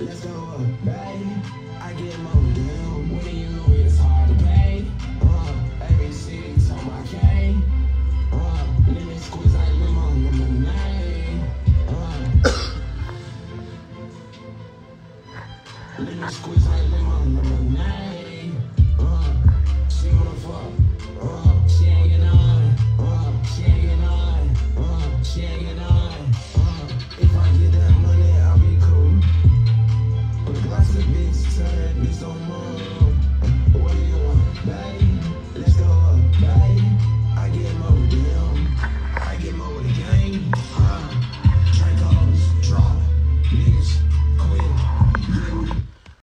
Let's go up, babe. I get more down. With you, it's hard to pay. Uh, every ABC's on my cane. Uh, lemon squeeze like lemon lemonade. Uh, lemon squeeze like lemon lemonade.